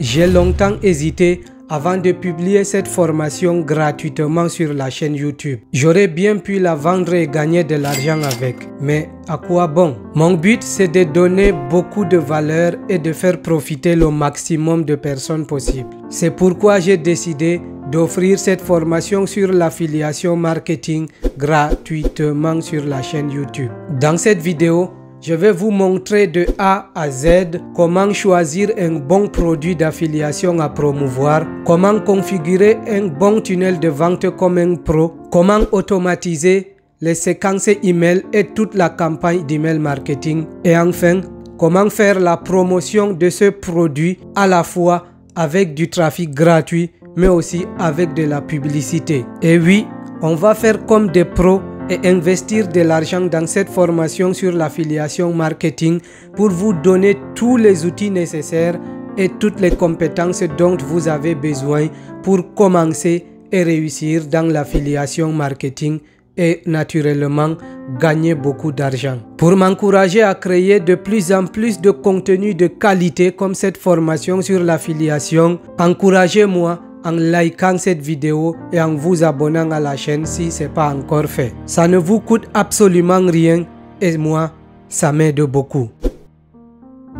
J'ai longtemps hésité avant de publier cette formation gratuitement sur la chaîne YouTube. J'aurais bien pu la vendre et gagner de l'argent avec, mais à quoi bon? Mon but c'est de donner beaucoup de valeur et de faire profiter le maximum de personnes possible. C'est pourquoi j'ai décidé d'offrir cette formation sur l'affiliation marketing gratuitement sur la chaîne YouTube. Dans cette vidéo, je vais vous montrer de A à Z comment choisir un bon produit d'affiliation à promouvoir, comment configurer un bon tunnel de vente comme un pro, comment automatiser les séquences email et toute la campagne d'email marketing et enfin comment faire la promotion de ce produit à la fois avec du trafic gratuit mais aussi avec de la publicité. Et oui, on va faire comme des pros et investir de l'argent dans cette formation sur l'affiliation marketing pour vous donner tous les outils nécessaires et toutes les compétences dont vous avez besoin pour commencer et réussir dans l'affiliation marketing et naturellement gagner beaucoup d'argent. Pour m'encourager à créer de plus en plus de contenu de qualité comme cette formation sur l'affiliation, encouragez-moi en likant cette vidéo et en vous abonnant à la chaîne si ce n'est pas encore fait. Ça ne vous coûte absolument rien et moi, ça m'aide beaucoup.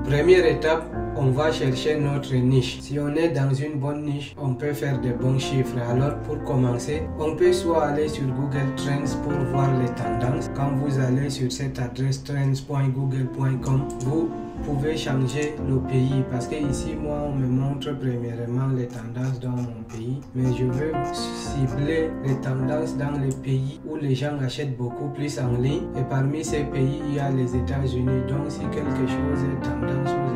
Première étape, on va chercher notre niche. Si on est dans une bonne niche, on peut faire de bons chiffres. Alors pour commencer, on peut soit aller sur Google Trends pour voir les tendances. Quand vous allez sur cette adresse trends.google.com, vous pouvez changer le pays parce que ici moi on me montre premièrement les tendances dans mon pays mais je veux cibler les tendances dans les pays où les gens achètent beaucoup plus en ligne et parmi ces pays il y a les États-Unis donc si quelque chose est tendance aux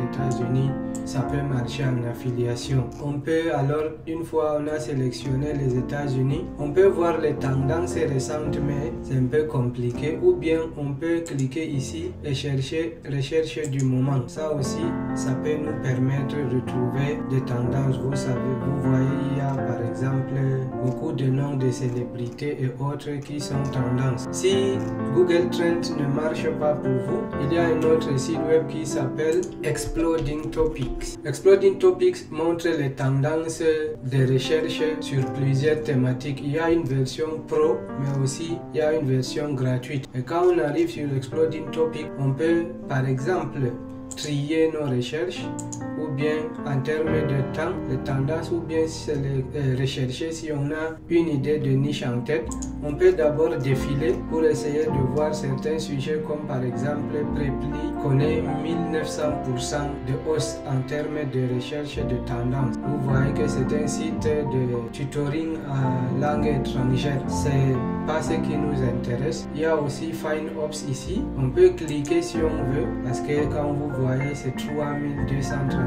Ça peut marcher en affiliation. On peut alors, une fois on a sélectionné les États-Unis, on peut voir les tendances récentes, mais c'est un peu compliqué. Ou bien on peut cliquer ici et chercher recherche du moment. Ça aussi, ça peut nous permettre de trouver des tendances. Vous savez, vous voyez, il y a par exemple beaucoup de noms de célébrités et autres qui sont tendances. Si Google Trends ne marche pas pour vous, il y a un autre site web qui s'appelle Exploding Exploding Topics montre les tendances de recherche sur plusieurs thématiques. Il y a une version pro, mais aussi il y a une version gratuite. Et quand on arrive sur Exploding Topics, on peut par exemple trier nos recherches ou bien en termes de temps, les tendances ou bien euh, rechercher si on a une idée de niche en tête. On peut d'abord défiler pour essayer de voir certains sujets comme par exemple Preply connaît 1900% de hausse en termes de recherche de tendance. Vous voyez que c'est un site de tutoring en langue étrangère. C'est pas ce qui nous intéresse. Il y a aussi Find Ops ici. On peut cliquer si on veut parce que quand vous voyez c'est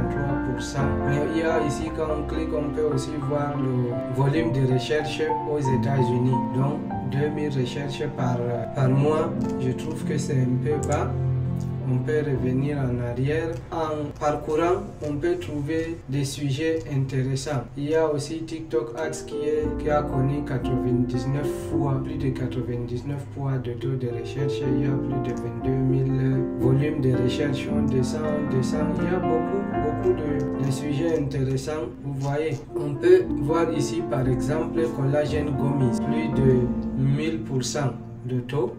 3233%. Mais il y a ici quand on clique on peut aussi voir le volume de recherche aux États-Unis. Donc 2000 recherches par, par mois, je trouve que c'est un peu bas on peut revenir en arrière. En parcourant, on peut trouver des sujets intéressants. Il y a aussi TikTok Ads qui, qui a connu 99 fois, plus de 99 fois de taux de recherche. Il y a plus de 22 000 volumes de recherche. On descend, on descend. Il y a beaucoup, beaucoup de, sujets intéressants. Vous voyez, on peut voir ici par exemple collagène gommis, plus de 1000% de taux.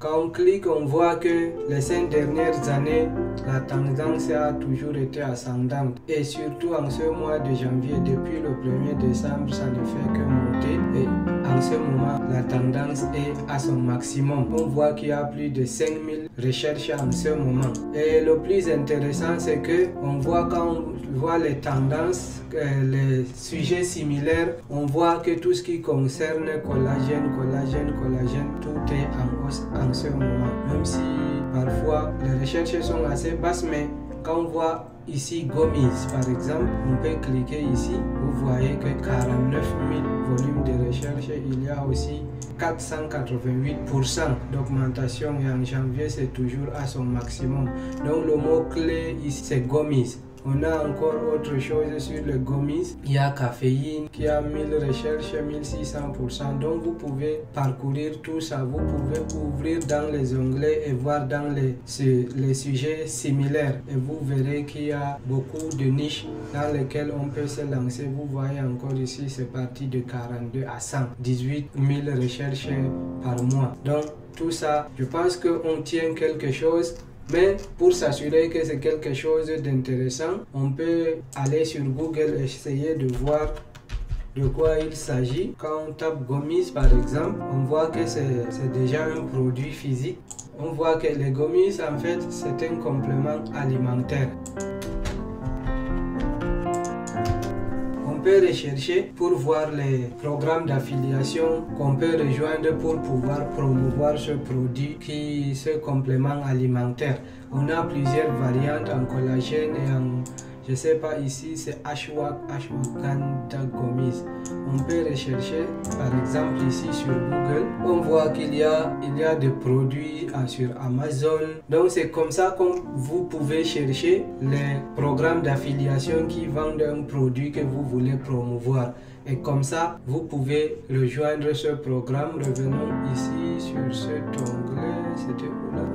Quand on clique, on voit que les cinq dernières années, la tendance a toujours été ascendante. Et surtout en ce mois de janvier, depuis le 1er décembre, ça ne fait que monter. Et en ce moment, la tendance est à son maximum. On voit qu'il y a plus de 5000 recherches en ce moment. Et le plus intéressant, c'est que on voit quand on voit les tendances, les sujets similaires, on voit que tout ce qui concerne collagène, collagène, collagène, tout est en hausse ce moment. Même si parfois les recherches sont assez basses, mais quand on voit ici Gomis par exemple, on peut cliquer ici, vous voyez que 49 000 volumes de recherche, il y a aussi 488% d'augmentation et en janvier c'est toujours à son maximum. Donc le mot clé ici c'est Gomis. On a encore autre chose sur le gommis. Il y a caféine qui a 1000 recherches, 1600%. Donc vous pouvez parcourir tout ça. Vous pouvez ouvrir dans les onglets et voir dans les, les sujets similaires. Et vous verrez qu'il y a beaucoup de niches dans lesquelles on peut se lancer. Vous voyez encore ici, c'est parti de 42 à 118 000 recherches par mois. Donc tout ça, je pense qu'on tient quelque chose mais pour s'assurer que c'est quelque chose d'intéressant, on peut aller sur Google et essayer de voir de quoi il s'agit. Quand on tape gommis par exemple, on voit que c'est déjà un produit physique. On voit que les gommis en fait c'est un complément alimentaire. On peut rechercher pour voir les programmes d'affiliation qu'on peut rejoindre pour pouvoir promouvoir ce produit qui ce complément alimentaire. On a plusieurs variantes en collagène et en je sais pas ici c'est Ashwak Ashwagandha Gomis. On peut rechercher par exemple ici sur Google. On voit qu'il y a il y a des produits sur Amazon. Donc c'est comme ça que vous pouvez chercher les programmes d'affiliation qui vendent un produit que vous voulez promouvoir. Et comme ça, vous pouvez rejoindre ce programme. Revenons ici sur cet onglet.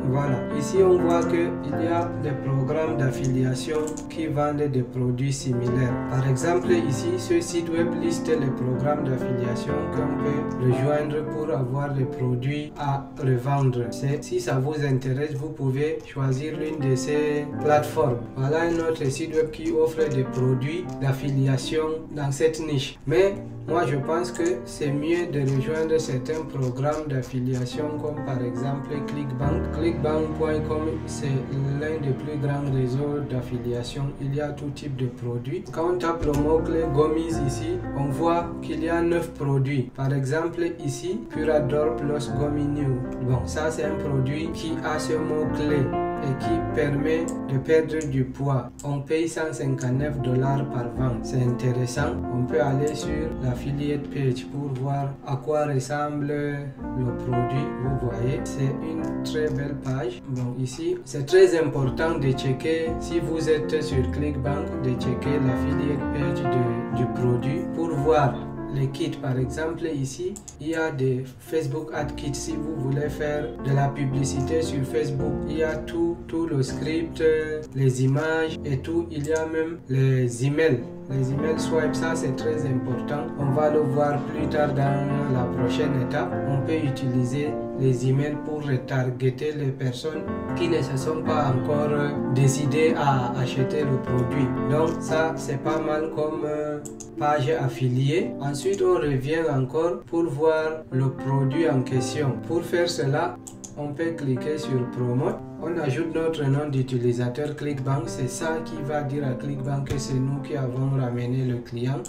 Voilà. Ici, on voit qu'il y a des programmes d'affiliation qui vendent des produits similaires. Par exemple, ici, ce site web liste les programmes d'affiliation qu'on peut rejoindre pour avoir des produits à revendre. Si ça vous intéresse, vous pouvez choisir l'une de ces plateformes. Voilà un autre site web qui offre des produits d'affiliation dans cette niche. Mais moi je pense que c'est mieux de rejoindre certains programmes d'affiliation comme par exemple Clickbank. Clickbank.com c'est l'un des plus grands réseaux d'affiliation. Il y a tout type de produits. Quand on tape le mot-clé Gommis ici, on voit qu'il y a 9 produits. Par exemple ici, Purador plus Gominu. Bon, ça c'est un produit qui a ce mot-clé et qui permet de perdre du poids. On paye 159 dollars par vente. C'est intéressant. On peut aller sur l'affiliate page pour voir à quoi ressemble le produit. Vous voyez, c'est une très belle page. Bon, ici, c'est très important de checker si vous êtes sur Clickbank, de checker l'affiliate page du produit pour voir les kits par exemple ici il y a des facebook ad kits si vous voulez faire de la publicité sur facebook il y a tout tout le script les images et tout. Il y a même les emails les emails swipe, ça c'est très important. On va le voir plus tard dans la prochaine étape. On peut utiliser les emails pour retargeter les personnes qui ne se sont pas encore décidées à acheter le produit. Donc ça c'est pas mal comme euh, page affiliée. Ensuite on revient encore pour voir le produit en question. Pour faire cela, on peut cliquer sur Promote on ajoute notre nom d'utilisateur Clickbank. C'est ça qui va dire à Clickbank que c'est nous qui avons ramené le client.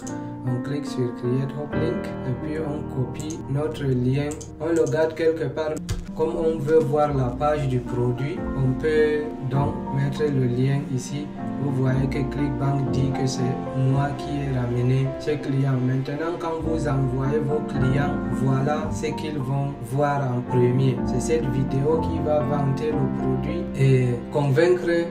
On clique sur Create Hop Link et puis on copie notre lien. On le garde quelque part. Comme on veut voir la page du produit, on peut donc mettre le lien ici. Vous voyez que Clickbank dit que c'est moi qui ai ramené ce client. Maintenant, quand vous envoyez vos clients, voilà ce qu'ils vont voir en premier. C'est cette vidéo qui va vanter le produit et convaincre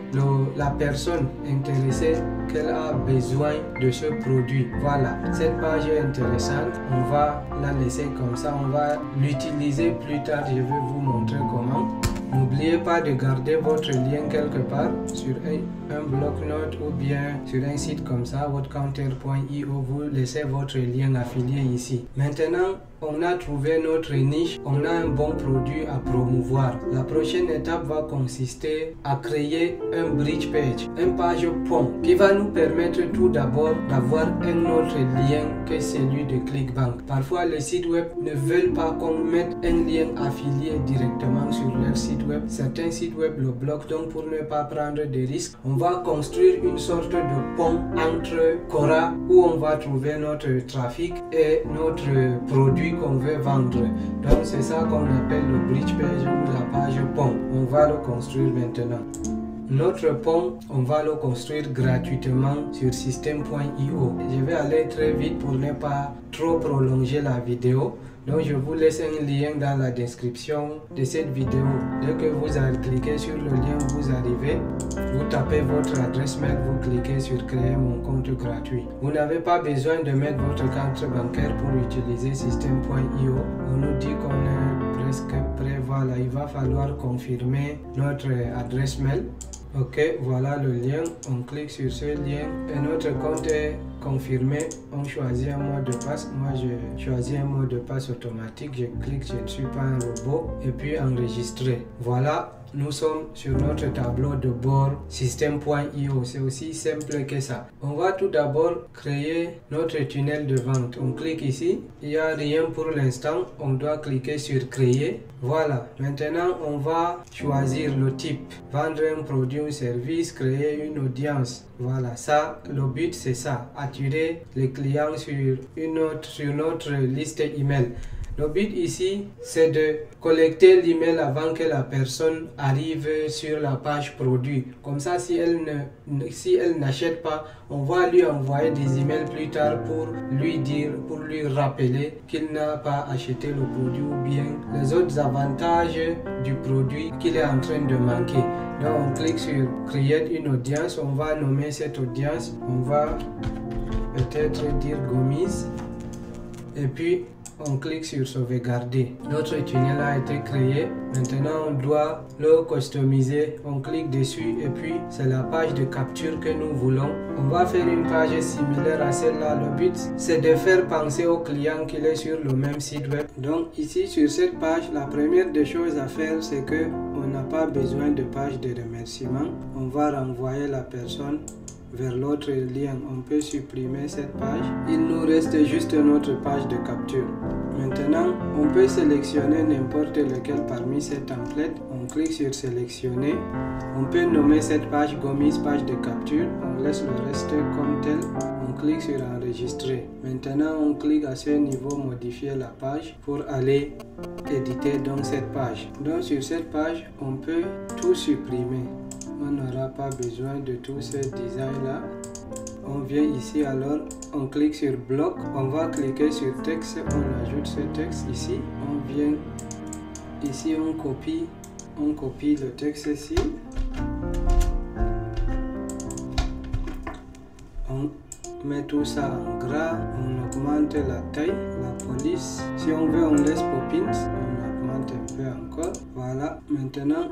la personne intéressée qu'elle a besoin de ce produit. Voilà, cette page est intéressante. On va la laisser comme ça. On va l'utiliser plus tard. Je vais vous montrer comment. N'oubliez pas de garder votre lien quelque part sur un, bloc-notes ou bien sur un site comme ça, whatcounter.io. Vous laissez votre lien affilié ici. Maintenant, on a trouvé notre niche, on a un bon produit à promouvoir. La prochaine étape va consister à créer un bridge page, un page pont qui va nous permettre tout d'abord d'avoir un autre lien que celui de Clickbank. Parfois, les sites web ne veulent pas qu'on mette un lien affilié directement sur leur site web. Certains sites web le bloquent, donc pour ne pas prendre de risques, on va construire une sorte de pont entre Cora où on va trouver notre trafic et notre produit qu'on veut vendre. Donc c'est ça qu'on appelle le bridge page ou la page pont. On va le construire maintenant. Notre pont, on va le construire gratuitement sur système.io. Je vais aller très vite pour ne pas trop prolonger la vidéo. Donc je vous laisse un lien dans la description de cette vidéo. Dès que vous avez cliqué sur le lien, vous arrivez, vous tapez votre adresse mail, vous cliquez sur créer mon compte gratuit. Vous n'avez pas besoin de mettre votre carte bancaire pour utiliser système.io. On nous dit qu'on est presque prêt. Voilà, il va falloir confirmer notre adresse mail. Ok, voilà le lien. On clique sur ce lien et notre compte est confirmé. On choisit un mot de passe. Moi, je choisis un mot de passe automatique. Je clique, je ne suis pas un robot. Et puis enregistrer. Voilà, nous sommes sur notre tableau de bord système.io. C'est aussi simple que ça. On va tout d'abord créer notre tunnel de vente. On clique ici. Il n'y a rien pour l'instant. On doit cliquer sur créer. Voilà. Maintenant, on va choisir le type. Vendre un produit ou service, créer une audience. Voilà, ça, le but c'est ça. Attirer les clients sur, une autre, sur notre liste email. Le but ici, c'est de collecter l'email avant que la personne arrive sur la page produit. Comme ça, si elle ne, si elle n'achète pas, on va lui envoyer des emails plus tard pour lui dire, pour lui rappeler qu'il n'a pas acheté le produit ou bien les autres avantages du produit qu'il est en train de manquer. Donc, on clique sur Create une audience. On va nommer cette audience. On va peut-être dire Gomis. Et puis, on clique sur sauvegarder. Notre tunnel a été créé. Maintenant, on doit le customiser. On clique dessus et puis c'est la page de capture que nous voulons. On va faire une page similaire à celle-là. Le but, c'est de faire penser au client qu'il est sur le même site web. Donc ici, sur cette page, la première des choses à faire, c'est que on n'a pas besoin de page de remerciement. On va renvoyer la personne vers l'autre lien, on peut supprimer cette page. Il nous reste juste notre page de capture. Maintenant, on peut sélectionner n'importe lequel parmi ces templates. On clique sur sélectionner. On peut nommer cette page Gomis page de capture. On laisse le reste comme tel. On clique sur enregistrer. Maintenant, on clique à ce niveau modifier la page pour aller éditer donc cette page. Donc sur cette page, on peut tout supprimer on n'aura pas besoin de tout ce design là on vient ici alors on clique sur bloc on va cliquer sur texte on ajoute ce texte ici on vient. Ici on copie on copie le texte ici. On met tout ça en gras on augmente la taille la police. Si on veut on laisse poppins maintenant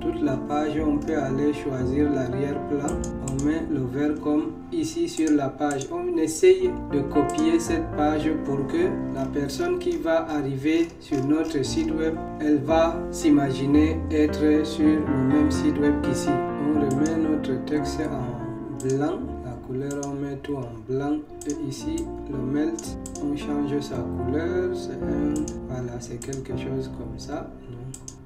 toute la page on peut aller choisir l'arrière-plan on met le vert comme ici sur la page. On essaye de copier cette page pour que la personne qui va arriver sur notre site web elle va s'imaginer être sur le même site web qu'ici. On remet notre texte en blanc. La couleur on met tout en blanc. Et ici le melt on change sa couleur. Un voilà c'est quelque chose comme ça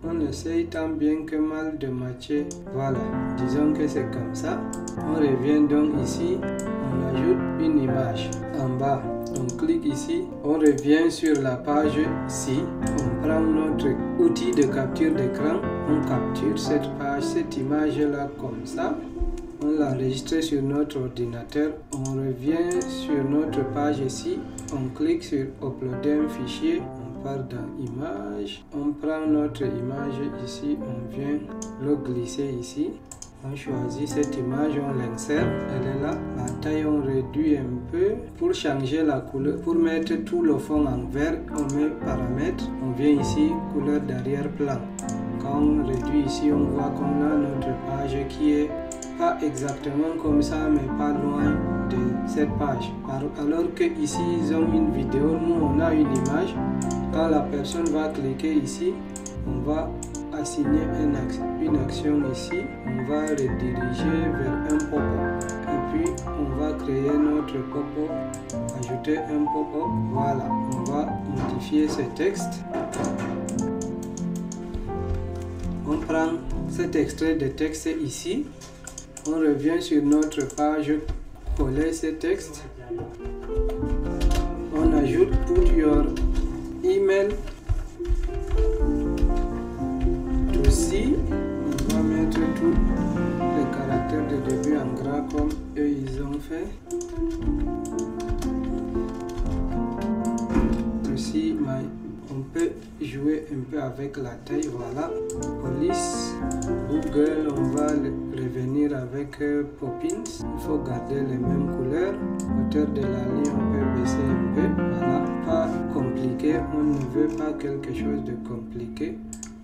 on essaye tant bien que mal de matcher voilà disons que c'est comme ça. On revient donc ici on ajoute une image. En bas on clique ici on revient sur la page ci on prend notre outil de capture d'écran on capture cette page cette image là comme ça. On l'enregistre sur notre ordinateur on revient sur notre page ici on clique sur uploader un fichier dans image on prend notre image ici on vient le glisser ici. On choisit cette image on l'insère. Elle est là. La taille on réduit un peu pour changer la couleur. Pour mettre tout le fond en vert on met paramètres. On vient ici couleur d'arrière plan. Quand on réduit ici on voit qu'on a notre page qui est pas exactement comme ça mais pas loin de cette page. Alors que ici ils ont une vidéo nous on a une image. Quand la personne va cliquer ici on va assigner une action ici. On va rediriger vers un pop-up. Et puis on va créer notre pop-up. Ajouter un pop-up. Voilà. On va modifier ce texte. On prend cet extrait de texte ici. On revient sur notre page coller ce texte. On ajoute put your email. To see on va mettre tous les caractères de début en gras comme eux ils ont fait. To my jouer un peu avec la taille. Voilà. Police, Google, on va revenir avec euh, Poppins. Il faut garder les mêmes couleurs. Hauteur de la ligne, on peut baisser un peu. Voilà. Pas compliqué. On ne veut pas quelque chose de compliqué.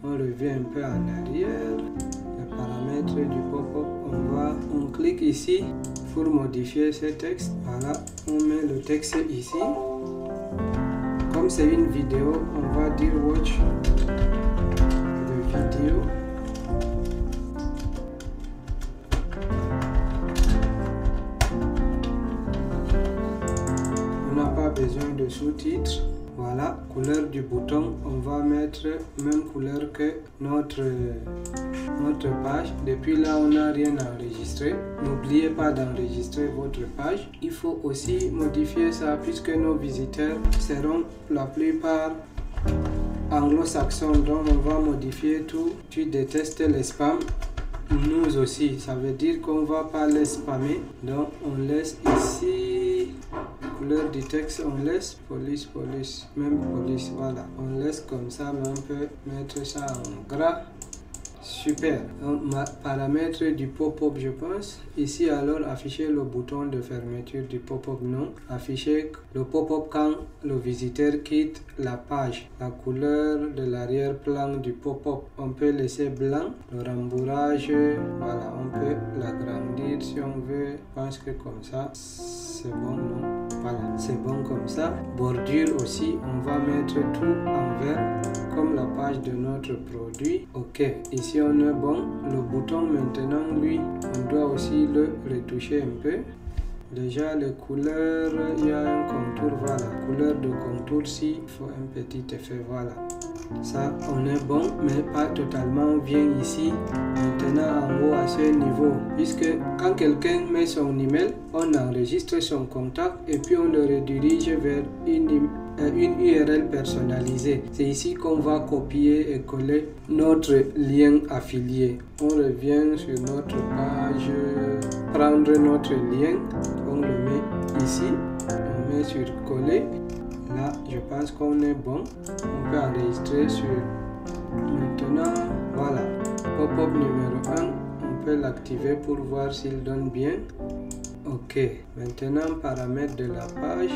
On revient un peu en arrière. Les paramètres du pop-up, on va, on clique ici pour modifier ce texte. Voilà, on met le texte ici. Comme c'est une vidéo, on va dire watch the vidéo. On n'a pas besoin de sous-titres. Voilà, couleur du bouton, on va mettre même couleur que notre, notre page. Depuis là, on n'a rien enregistré. N'oubliez pas d'enregistrer votre page. Il faut aussi modifier ça puisque nos visiteurs seront la plupart anglo-saxons. Donc, on va modifier tout. Tu détestes les spams. Nous aussi, ça veut dire qu'on va pas les spammer. Donc, on laisse ici couleur du texte, on laisse police, police, même police, voilà. On laisse comme ça, mais on peut mettre ça en gras. Super. Donc, paramètre du pop-up, je pense. Ici, alors, afficher le bouton de fermeture du pop-up, non. Afficher le pop-up quand le visiteur quitte la page. La couleur de l'arrière-plan du pop-up, on peut laisser blanc. Le rembourrage, voilà, on peut l'agrandir si on veut. Je pense que comme ça, c'est bon, non Voilà, c'est bon comme ça. Bordure aussi, on va mettre tout en vert comme la page de notre produit. Ok, ici on est bon. Le bouton maintenant, lui, on doit aussi le retoucher un peu. Déjà, les couleurs, il y a un contour, voilà. Couleur de contour, si, il faut un petit effet, voilà. Ça, on est bon, mais pas totalement. On ici, maintenant en haut à ce niveau. Puisque quand quelqu'un met son email, on enregistre son contact et puis on le redirige vers une, une URL personnalisée. C'est ici qu'on va copier et coller notre lien affilié. On revient sur notre page, prendre notre lien, on le met ici, on met sur coller. Je pense qu'on est bon. On peut enregistrer sur maintenant. Voilà, pop-up numéro 1. On peut l'activer pour voir s'il donne bien. Ok, maintenant paramètres de la page.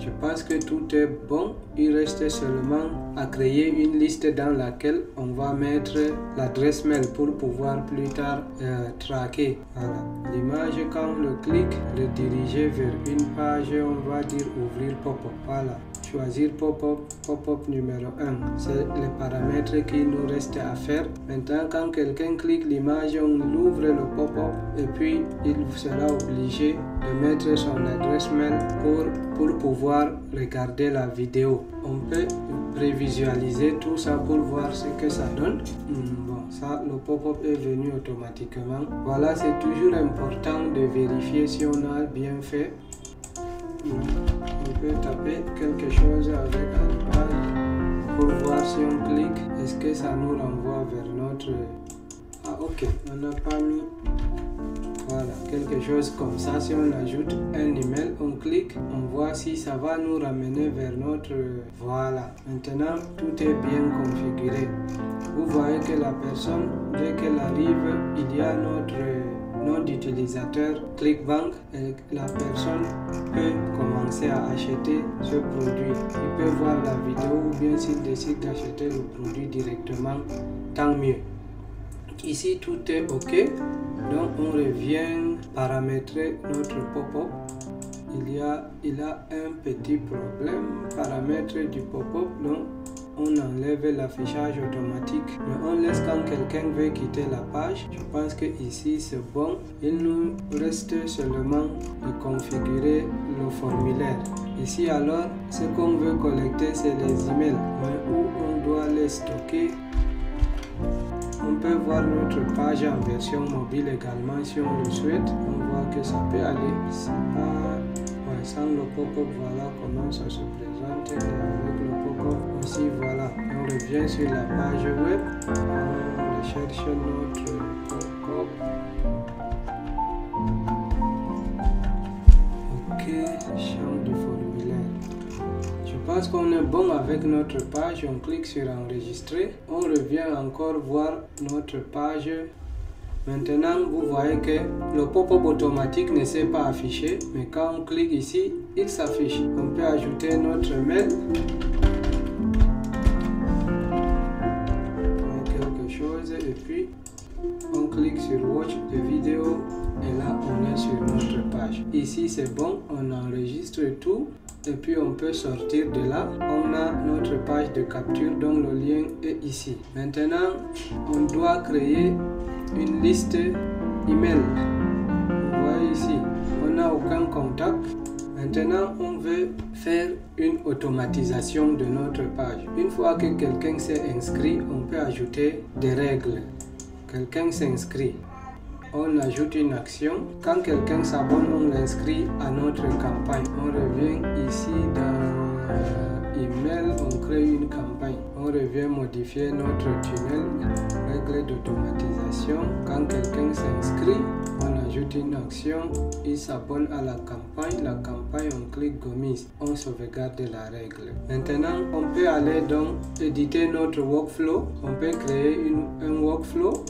Je pense que tout est bon. Il reste seulement à créer une liste dans laquelle on va mettre l'adresse mail pour pouvoir plus tard euh, traquer. Voilà, l'image quand on le clique, le diriger vers une page, on va dire ouvrir pop-up. Voilà, choisir pop-up, pop-up numéro 1. C'est les paramètres qu'il nous reste à faire. Maintenant, quand quelqu'un clique l'image, on ouvre le pop-up et puis il sera obligé de mettre son adresse mail pour, pour pouvoir regarder la vidéo. On peut prévisualiser tout ça pour voir ce que ça donne. bon, ça, le pop-up est venu automatiquement. Voilà, c'est toujours important de vérifier si on a bien fait on taper quelque chose avec un page pour voir si on clique, est-ce que ça nous renvoie vers notre... Ah ok, on n'a pas mis... Voilà, quelque chose comme ça. Si on ajoute un email, on clique, on voit si ça va nous ramener vers notre... Voilà, maintenant tout est bien configuré. Vous voyez que la personne, dès qu'elle arrive, il y a notre nom d'utilisateur ClickBank et la personne peut commencer à acheter ce produit. Il peut voir la vidéo ou bien s'il décide d'acheter le produit directement, tant mieux. Ici tout est OK. Donc on revient paramétrer notre pop-up. Il y a, il a un petit problème. Paramètre du pop-up. Donc on enlève l'affichage automatique mais on laisse quand quelqu'un veut quitter la page. Je pense que ici c'est bon. Il nous reste seulement de configurer le formulaire. Ici alors ce qu'on veut collecter c'est les emails. Mais où on doit les stocker? On peut voir notre page en version mobile également si on le souhaite. On voit que ça peut aller. Ouais, sans le pop-up voilà comment ça se présente aussi voilà on revient sur la page web on cherche notre pop-up ok champ de formulaire je pense qu'on est bon avec notre page, on clique sur enregistrer. On revient encore voir notre page. Maintenant, vous voyez que le pop-up automatique ne s'est pas affiché, mais quand on clique ici, il s'affiche. On peut ajouter notre mail. Clique sur Watch the vidéo et là on est sur notre page. Ici c'est bon, on enregistre tout et puis on peut sortir de là. On a notre page de capture dont le lien est ici. Maintenant, on doit créer une liste email. Vous voyez ici, on n'a aucun contact. Maintenant, on veut faire une automatisation de notre page. Une fois que quelqu'un s'est inscrit, on peut ajouter des règles. Quelqu'un s'inscrit on ajoute une action. Quand quelqu'un s'abonne, on l'inscrit à notre campagne. On revient ici dans email, on crée une campagne. On revient modifier notre tunnel, règle d'automatisation. Quand quelqu'un s'inscrit, on ajoute une action, il s'abonne à la campagne. La campagne, on clique Gomis, on sauvegarde la règle. Maintenant, on peut aller donc éditer notre workflow. On peut créer un workflow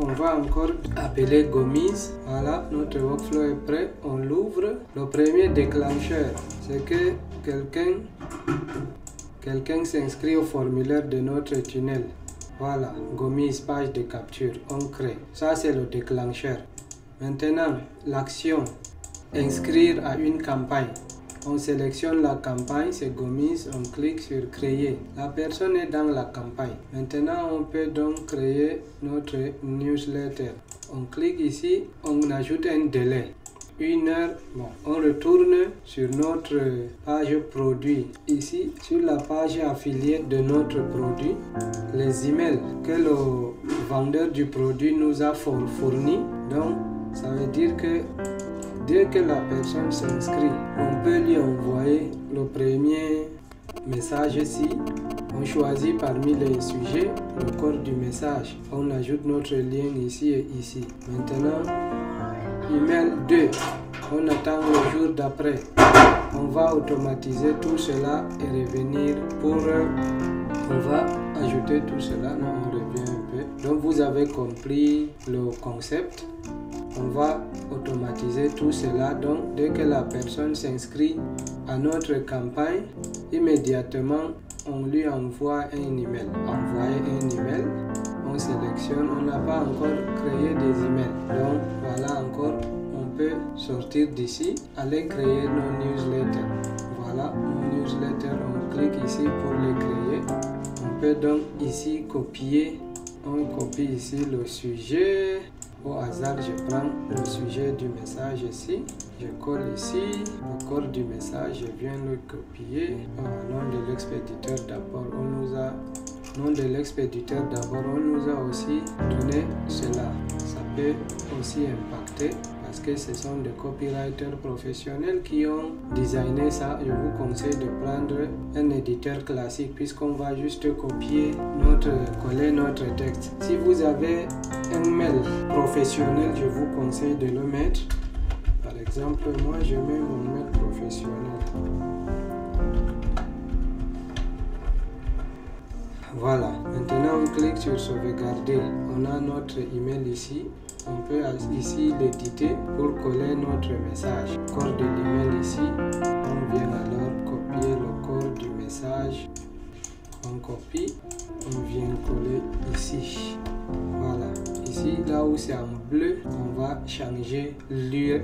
on va encore appeler Gomise. Voilà, notre workflow est prêt. On l'ouvre. Le premier déclencheur, c'est que quelqu'un quelqu'un s'inscrit au formulaire de notre tunnel. Voilà, Gomise, page de capture. On crée. Ça, c'est le déclencheur. Maintenant, l'action. Inscrire à une campagne. On sélectionne la campagne, c'est Gomis, on clique sur créer. La personne est dans la campagne. Maintenant, on peut donc créer notre newsletter. On clique ici, on ajoute un délai. Une heure, bon, on retourne sur notre page produit. Ici, sur la page affiliée de notre produit, les emails que le vendeur du produit nous a fournis. Donc, ça veut dire que Que la personne s'inscrit, on peut lui envoyer le premier message ici. On choisit parmi les sujets le corps du message. On ajoute notre lien ici et ici. Maintenant, email 2. On attend le jour d'après. On va automatiser tout cela et revenir pour... On va ajouter tout cela. Non, on revient un peu. Donc vous avez compris le concept on va tout cela. Donc, dès que la personne s'inscrit à notre campagne, immédiatement, on lui envoie un email. Envoyer un email, on sélectionne. On n'a pas encore créé des emails. Donc, voilà encore, on peut sortir d'ici, aller créer nos newsletters. Voilà, nos newsletters, on clique ici pour les créer. On peut donc ici copier. On copie ici le sujet. Au hasard, je prends le sujet du message ici, je colle ici, le corps du message, je viens le copier. Nom de l'expéditeur d'abord, on nous a nom de l'expéditeur d'abord, on nous a aussi donné cela. Ça peut aussi impacter parce que ce sont des copywriters professionnels qui ont designé ça. Je vous conseille de prendre un éditeur classique puisqu'on va juste copier notre, coller notre texte. Si vous avez un mail professionnel, je vous conseille de le mettre. Par exemple, moi je mets mon mail professionnel. Voilà, maintenant on clique sur sauvegarder. On a notre email ici. On peut ici l'éditer pour coller notre message. Corps de l'email ici. On vient alors copier le corps du message. On copie. On vient coller ici. Voilà. Ici, là où c'est en bleu, on va changer l'URL.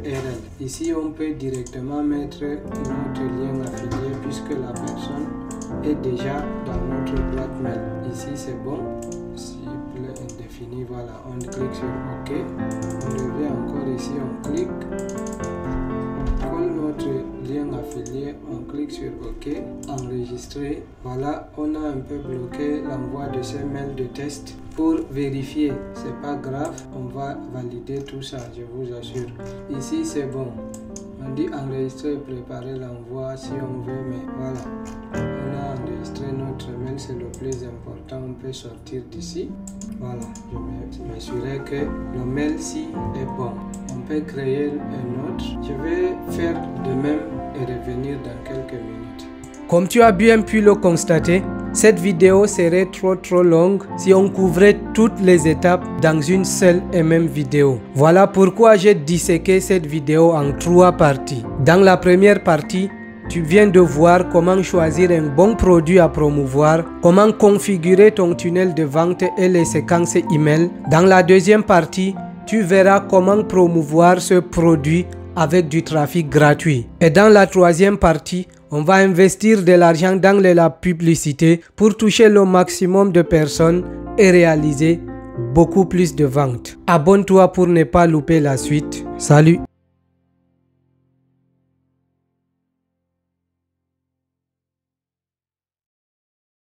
Ici, on peut directement mettre notre lien affilié puisque la personne est déjà dans notre boîte mail. Ici, c'est bon. Cible indéfinie, voilà. On clique sur OK. On revient encore ici, on clique. Lien affilié, on clique sur OK. Enregistrer. Voilà, on a un peu bloqué l'envoi de ces mails de test pour vérifier. C'est pas grave, on va valider tout ça, je vous assure. Ici, c'est bon. On dit enregistrer préparer l'envoi si on veut, mais voilà. Enregistré notre mail, c'est le plus important. On peut sortir d'ici. Voilà, je m'assurer que le mail-ci est bon. On peut créer un autre. Je vais faire de même et revenir dans quelques minutes. Comme tu as bien pu le constater, cette vidéo serait trop trop longue si on couvrait toutes les étapes dans une seule et même vidéo. Voilà pourquoi j'ai disséqué cette vidéo en trois parties. Dans la première partie, tu viens de voir comment choisir un bon produit à promouvoir, comment configurer ton tunnel de vente et les séquences email. Dans la deuxième partie, tu verras comment promouvoir ce produit avec du trafic gratuit. Et dans la troisième partie, on va investir de l'argent dans la publicité pour toucher le maximum de personnes et réaliser beaucoup plus de ventes. Abonne-toi pour ne pas louper la suite. Salut